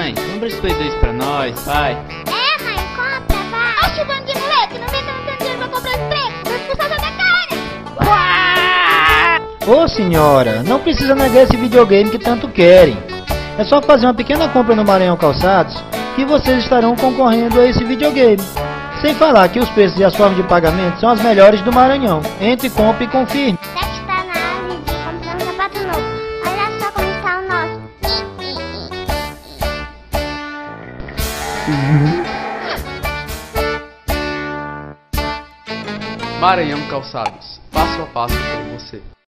Mãe, compra esse Play 2 pra nós, pai. É, mãe, compra, vai. Oxe, bando de moleque, não vem não tem dinheiro pra comprar esse trem. Vou expulsar da cara. Ô senhora, não precisa negar esse videogame que tanto querem. É só fazer uma pequena compra no Maranhão Calçados que vocês estarão concorrendo a esse videogame. Sem falar que os preços e as formas de pagamento são as melhores do Maranhão. Entre, compre e confirme. Maranhão Calçados, passo a passo com você.